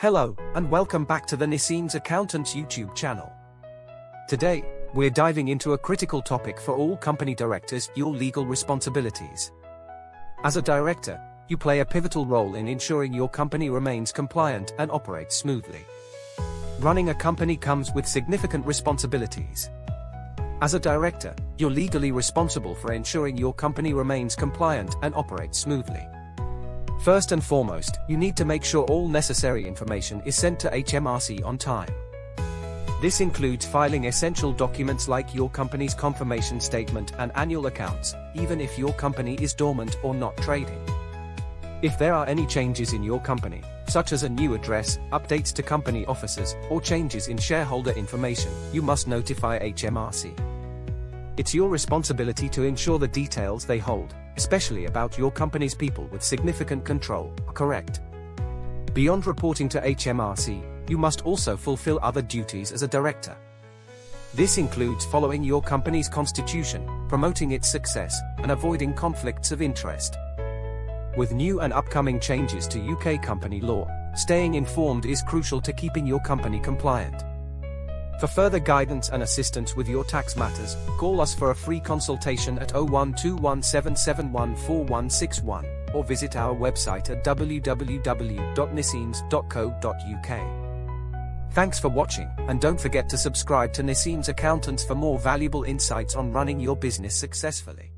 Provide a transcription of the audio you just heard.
Hello, and welcome back to the Naseem's Accountants YouTube channel. Today, we're diving into a critical topic for all company directors your legal responsibilities. As a director, you play a pivotal role in ensuring your company remains compliant and operates smoothly. Running a company comes with significant responsibilities. As a director, you're legally responsible for ensuring your company remains compliant and operates smoothly. First and foremost, you need to make sure all necessary information is sent to HMRC on time. This includes filing essential documents like your company's confirmation statement and annual accounts, even if your company is dormant or not trading. If there are any changes in your company, such as a new address, updates to company offices, or changes in shareholder information, you must notify HMRC. It's your responsibility to ensure the details they hold, especially about your company's people with significant control, are correct. Beyond reporting to HMRC, you must also fulfill other duties as a director. This includes following your company's constitution, promoting its success, and avoiding conflicts of interest. With new and upcoming changes to UK company law, staying informed is crucial to keeping your company compliant. For further guidance and assistance with your tax matters, call us for a free consultation at 01217714161 or visit our website at www.naseems.co.uk. Thanks for watching, and don't forget to subscribe to Naseem's Accountants for more valuable insights on running your business successfully.